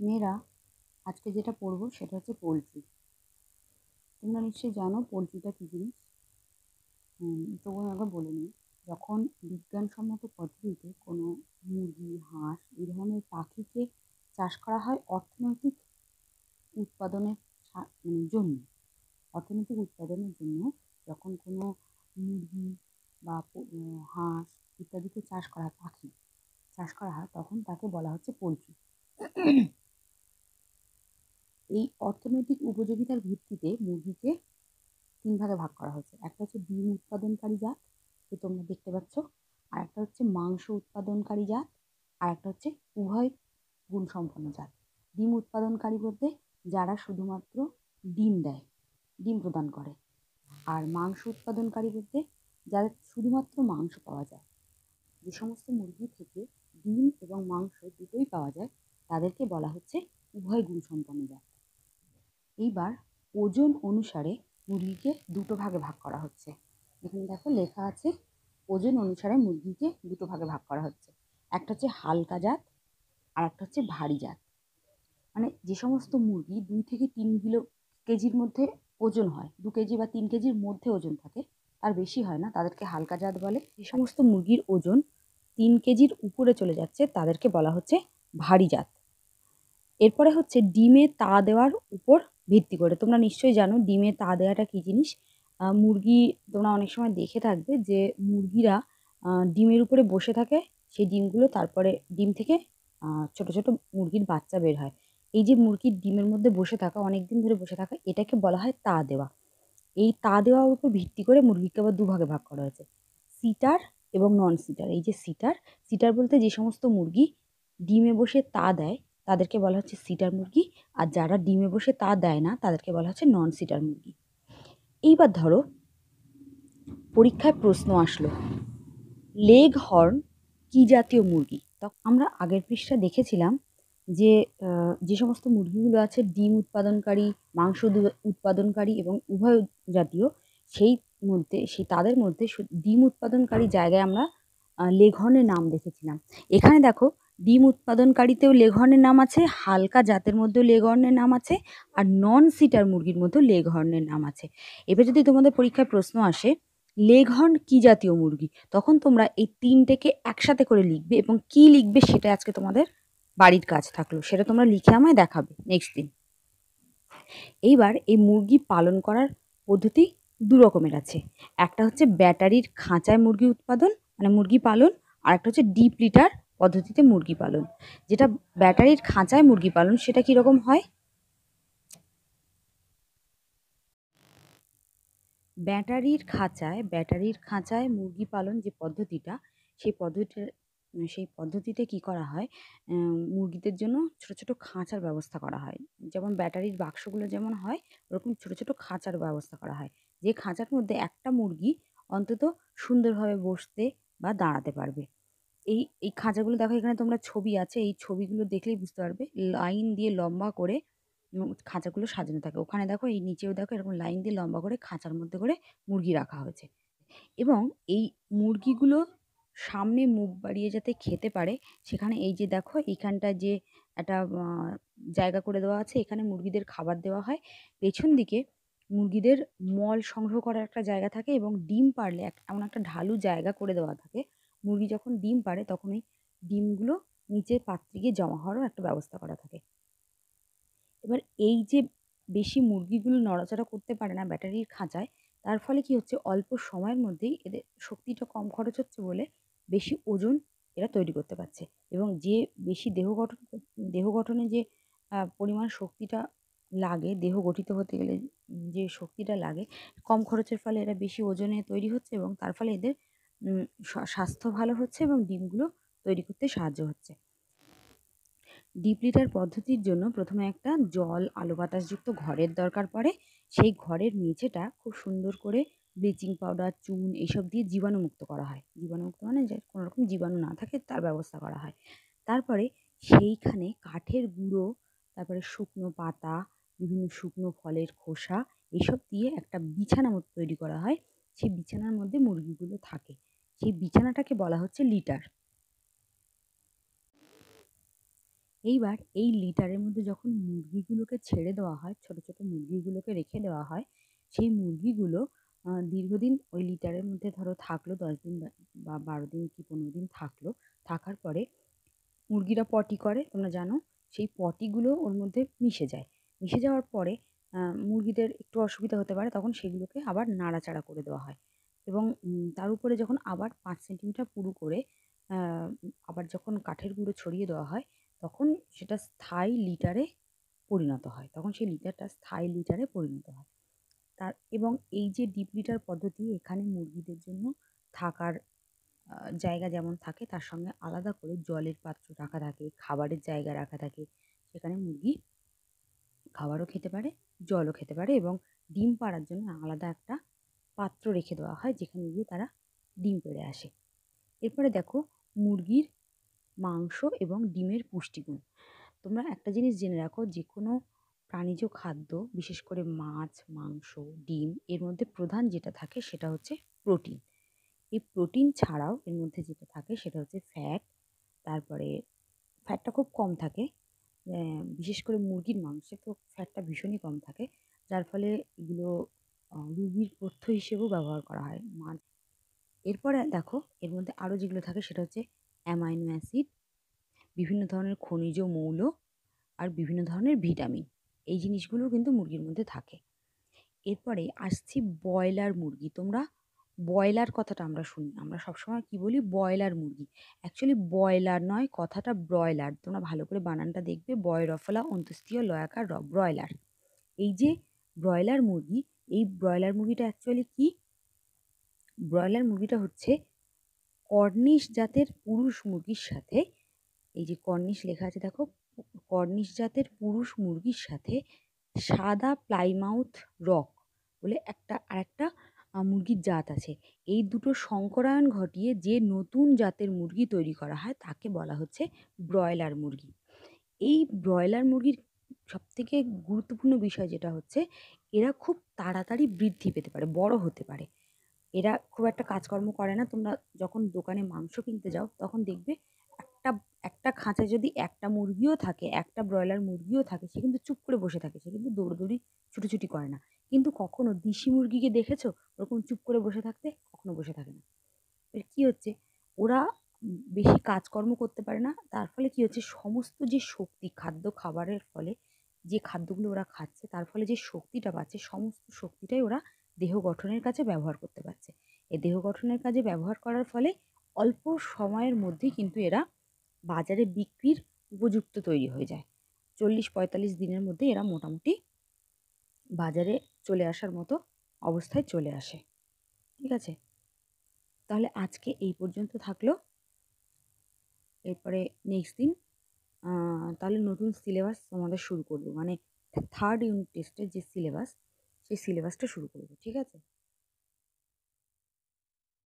মেয়েরা আজকে যেটা পড়ব সেটা হচ্ছে পোলট্রি তোমরা নিশ্চয়ই জানো পোলট্রিটা কী জিনিস? তবুও একবার বলে নিই, যখন বিজ্ঞানসম্মত পদ্ধতিতে কোনো মুরগি, হাঁস এই ধরনের পাখিকে চাষ করা হয় অর্থনৈতিক উৎপাদনের মানে জন্য, অর্থনৈতিক উৎপাদনের জন্য এই অর্থনৈতিক উপযোগিতার ভিত্তিতে মুরগিকে তিন ভাগে ভাগ করা হয়েছে। একটা হচ্ছে ডিম উৎপাদনকারী জাত যে তোমরা দেখতে পাচ্ছ, আর একটা হচ্ছে মাংস উৎপাদনকারী জাত, আর একটা হচ্ছে উভয় গুণসম্পন্ন জাত। ডিম উৎপাদনকারী বলতে যারা শুধুমাত্র ডিম দেয়, ডিম প্রদান করে, আর মাংস উৎপাদনকারী বলতে যাদের শুধুমাত্র মাংস পাওয়া যায়। যে সমস্ত মুরগি থেকে ডিম এবং মাংস দুটোই পাওয়া যায়, তাদেরকে বলা হচ্ছে উভয় গুণসম্পন্ন জাত। এইবার ওজন অনুসারে মুরগিকে দুটো ভাগে ভাগ করা হচ্ছে। এখানে দেখো লেখা আছে, ওজন অনুসারে মুরগিকে দুটো ভাগে ভাগ করা হচ্ছে। একটা হচ্ছে হালকা জাত, আর একটা হচ্ছে ভারী জাত। মানে যে সমস্ত মুরগি দুই থেকে তিন কিলো কেজির মধ্যে ওজন হয়, দু কেজি বা তিন কেজির মধ্যে ওজন থাকে, তার বেশি হয় না, তাদেরকে হালকা জাত বলে। যে সমস্ত মুরগির ওজন তিন কেজির উপরে চলে যাচ্ছে, তাদেরকে বলা হচ্ছে ভারী জাত। এরপরে হচ্ছে ডিমে তা দেওয়ার উপর ভিত্তি করে। তোমরা নিশ্চয়ই জানো ডিমে তা দেওয়াটা কী জিনিস? মুরগি তোমরা অনেক সময় দেখে থাকবে যে মুরগিরা ডিমের উপরে বসে থাকে, সেই ডিমগুলো তারপরে ডিম থেকে ছোট ছোট মুরগির বাচ্চা বের হয়। এই যে মুরগির ডিমের মধ্যে বসে থাকা অনেক দিন ধরে বসে থাকা, এটাকে বলা হয় তা দেওয়া। এই তা দেওয়ার উপর ভিত্তি করে মুরগিকে আবার দুভাগে ভাগ করা হয়েছে। সিটার এবং নন সিটার এই যে সিটার সিটার বলতে যে সমস্ত মুরগি ডিমে বসে তা দেয় তাদেরকে বলা হচ্ছে সিটার মুরগি। আর যারা ডিমে বসে তা দেয় না, তাদেরকে বলা হচ্ছে নন সিটার মুরগি। এইবার ধরো, পরীক্ষায় প্রশ্ন আসলো লেগ হর্ন কী জাতীয় মুরগি? তখন আমরা আগের পৃষ্ঠা দেখেছিলাম যে যে সমস্ত মুরগিগুলো আছে, ডিম উৎপাদনকারী, মাংস উৎপাদনকারী এবং উভয় জাতীয়, সেই মধ্যে, সেই তাদের মধ্যে ডিম উৎপাদনকারী জায়গায় আমরা লেঘর্নের নাম দেখেছিলাম। এখানে দেখো ডিম উৎপাদনকারীতেও লেঘর্নের নাম আছে, হালকা জাতের মধ্যেও লেঘর্নের নাম আছে, আর নন সিটার মুরগির মধ্যেও লেঘর্নের নাম আছে। এবার যদি তোমাদের পরীক্ষায় প্রশ্ন আসে লেঘর্ন কী জাতীয় মুরগি? তখন তোমরা এই তিনটেকে একসাথে করে লিখবে এবং কি লিখবে সেটা আজকে তোমাদের বাড়ির কাজ থাকল। সেটা তোমরা লিখে আমায় দেখাবে নেক্সট দিন। এইবার এই মুরগি পালন করার পদ্ধতি দু রকমের আছে। একটা হচ্ছে ব্যাটারির খাঁচায় মুরগি উৎপাদন মানে মুরগি পালন, আর একটা হচ্ছে ডিপ লিটার পদ্ধতিতে মুরগি পালন। যেটা ব্যাটারির খাঁচায় মুরগি পালন, সেটা কীরকম হয়? ব্যাটারির খাঁচায় ব্যাটারির খাঁচায় মুরগি পালন যে পদ্ধতিটা, সেই পদ্ধতিটা সেই পদ্ধতিতে কি করা হয়? মুরগিদের জন্য ছোট ছোট খাঁচার ব্যবস্থা করা হয়। যেমন ব্যাটারির বাক্সগুলো যেমন হয়, ওরকম ছোট ছোট খাঁচার ব্যবস্থা করা হয়। যে খাঁচার মধ্যে একটা মুরগি অন্তত সুন্দরভাবে বসতে বা দাঁড়াতে পারবে। এই এই খাঁচাগুলো দেখো, এখানে তোমরা ছবি আছে, এই ছবিগুলো দেখলেই বুঝতে পারবে। লাইন দিয়ে লম্বা করে খাঁচাগুলো সাজানো থাকে। ওখানে দেখো, এই নিচেও দেখো, এরকম লাইন দিয়ে লম্বা করে খাঁচার মধ্যে করে মুরগি রাখা হয়েছে। এবং এই মুরগিগুলো সামনে মুখ বাড়িয়ে যাতে খেতে পারে, সেখানে এই যে দেখো এইখানটা যে একটা জায়গা করে দেওয়া আছে, এখানে মুরগিদের খাবার দেওয়া হয়। পেছন দিকে মুরগিদের মল সংগ্রহ করার একটা জায়গা থাকে এবং ডিম পারলে এক, এমন একটা ঢালু জায়গা করে দেওয়া থাকে। মুরগি যখন ডিম পারে তখন ওই ডিমগুলো নিচের পাত্রে গিয়ে জমা হওয়ারও একটা ব্যবস্থা করা থাকে। এবার এই যে বেশি মুরগিগুলো নড়াচড়া করতে পারে না ব্যাটারির খাঁচায়, তার ফলে কি হচ্ছে? অল্প সময়ের মধ্যেই এদের শক্তিটা কম খরচ হচ্ছে বলে বেশি ওজন এরা তৈরি করতে পারছে। এবং যে বেশি দেহ গঠন, দেহ গঠনে যে পরিমাণ শক্তিটা লাগে, দেহ গঠিত হতে গেলে যে শক্তিটা লাগে, কম খরচের ফলে এরা বেশি ওজনে তৈরি হচ্ছে এবং তার ফলে এদের স্বাস্থ্য ভালো হচ্ছে এবং ডিমগুলো তৈরি করতে সাহায্য হচ্ছে। ডিপ লিটার পদ্ধতির জন্য প্রথমে একটা জল আলো বাতাসযুক্ত ঘরের দরকার পড়ে। সেই ঘরের মেঝেটা খুব সুন্দর করে ব্লিচিং পাউডার, চুন এইসব দিয়ে জীবাণুমুক্ত করা হয়। জীবাণুমুক্ত মানে যে কোনো রকম জীবাণু না থাকে তার ব্যবস্থা করা হয়। তারপরে সেইখানে কাঠের গুঁড়ো, তারপরে শুকনো পাতা, বিভিন্ন শুকনো ফলের খোসা এইসব দিয়ে একটা বিছানা তৈরি করা হয়। সেই বিছানার মধ্যে মুরগিগুলো থাকে। সেই বিছানাটাকে বলা হচ্ছে লিটার। এইবার এই লিটারের মধ্যে যখন মুরগিগুলোকে ছেড়ে দেওয়া হয়, ছোট ছোট মুরগিগুলোকে রেখে দেওয়া হয়, সেই মুরগিগুলো দীর্ঘদিন ওই লিটারের মধ্যে ধরো থাকল, দশ দিন বা বারো দিন কি পনেরো দিন থাকল, থাকার পরে মুরগিরা পটি করে, তোমরা জানো, সেই পটিগুলো ওর মধ্যে মিশে যায়। মিশে যাওয়ার পরে মুরগিদের একটু অসুবিধা হতে পারে, তখন সেগুলোকে আবার নাড়াচাড়া করে দেওয়া হয়। এবং তার উপরে যখন আবার পাঁচ সেন্টিমিটার পুরু করে আবার যখন কাঠের গুঁড়ো ছড়িয়ে দেওয়া হয়, তখন সেটা স্থায়ী লিটারে পরিণত হয়। তখন সেই লিটারটা স্থায়ী লিটারে পরিণত হয়। তার এবং এই যে ডিপ লিটার পদ্ধতি, এখানে মুরগিদের জন্য থাকার জায়গা যেমন থাকে, তার সঙ্গে আলাদা করে জলের পাত্র রাখা থাকে, খাবারের জায়গা রাখা থাকে। সেখানে মুরগি খাবারও খেতে পারে, জলও খেতে পারে এবং ডিম পাড়ার জন্য আলাদা একটা পাত্র রেখে দেওয়া হয়, যেখানে গিয়ে তারা ডিম পেড়ে আসে। এরপরে দেখো, মুরগির মাংস এবং ডিমের পুষ্টিগুণ। তোমরা একটা জিনিস জেনে রাখো যে কোনো প্রাণীজ খাদ্য, বিশেষ করে মাছ, মাংস, ডিম, এর মধ্যে প্রধান যেটা থাকে সেটা হচ্ছে প্রোটিন। এই প্রোটিন ছাড়াও এর মধ্যে যেটা থাকে সেটা হচ্ছে ফ্যাট, তারপরে ফ্যাটটা খুব কম থাকে বিশেষ করে মুরগির মাংসে তো ফ্যাটটা ভীষণই কম থাকে, যার ফলে এগুলো রুগীর পথ্য হিসেবেও ব্যবহার করা হয়। মাছ এরপরে দেখো, এর মধ্যে আরও যেগুলো থাকে সেটা হচ্ছে অ্যামাইনো অ্যাসিড, বিভিন্ন ধরনের খনিজ মৌল আর বিভিন্ন ধরনের ভিটামিন। এই জিনিসগুলো কিন্তু মুরগির মধ্যে থাকে। এরপরে আসছি ব্রয়লার মুরগি। তোমরা ব্রয়লার কথাটা আমরা শুনি। আমরা সবসময় কী বলি? ব্রয়লার মুরগি। অ্যাকচুয়ালি ব্রয়লার নয়, কথাটা ব্রয়লার। তোমরা ভালো করে বানানটা দেখবে। বয় রফলা অন্ত্যেষ্টিয়, লয়াকার, ব্রয়লার। এই যে ব্রয়লার মুরগি এই ব্রয়লার মুরগিটা অ্যাকচুয়ালি কী? ব্রয়লার মুরগিটা হচ্ছে কর্নিশ জাতের পুরুষ মুরগির সাথে, এই যে কর্নিশ লেখা আছে দেখো কর্নিশ জাতের পুরুষ মুরগির সাথে সাদা প্লাইমাউথ রক বলে একটা আর একটা মুরগির জাত আছে। এই দুটো সংকরায়ন ঘটিয়ে যে নতুন জাতের মুরগি তৈরি করা হয় তাকে বলা হচ্ছে ব্রয়লার মুরগি। এই ব্রয়লার মুরগির সবথেকে গুরুত্বপূর্ণ বিষয় যেটা হচ্ছে, এরা খুব তাড়াতাড়ি বৃদ্ধি পেতে পারে, বড় হতে পারে। এরা খুব একটা কাজকর্ম করে না। তোমরা যখন দোকানে মাংস কিনতে যাও, তখন দেখবে একটা একটা খাঁচায় যদি একটা মুরগিও থাকে, একটা ব্রয়লার মুরগিও থাকে, সে কিন্তু চুপ করে বসে থাকে। সে কিন্তু দৌড়দৌড়ি, ছুটোছুটি করে না। কিন্তু কখনো দেশি মুরগিকে দেখেছ, ওরকম চুপ করে বসে থাকতে? কখনো বসে থাকে না। এর কী হচ্ছে? ওরা বেশি কাজকর্ম করতে পারে না। তার ফলে কী হচ্ছে? সমস্ত যে শক্তি, খাদ্য, খাবারের ফলে যে খাদ্যগুলো ওরা খাচ্ছে, তার ফলে যে শক্তিটা পাচ্ছে, সমস্ত শক্তিটাই ওরা দেহ গঠনের কাজে ব্যবহার করতে পারছে। এই দেহ গঠনের কাজে ব্যবহার করার ফলে অল্প সময়ের মধ্যেই কিন্তু এরা বাজারে বিক্রির উপযুক্ত তৈরি হয়ে যায়। চল্লিশ পঁয়তাল্লিশ দিনের মধ্যে এরা মোটামুটি বাজারে চলে আসার মতো অবস্থায় চলে আসে। ঠিক আছে? তাহলে আজকে এই পর্যন্ত থাকল। এরপরে নেক্সট দিন তাহলে নতুন সিলেবাস তোমাদের শুরু করব। মানে থার্ড ইউনিট টেস্টের যে সিলেবাস সেই সিলেবাসটা শুরু করব, ঠিক আছে?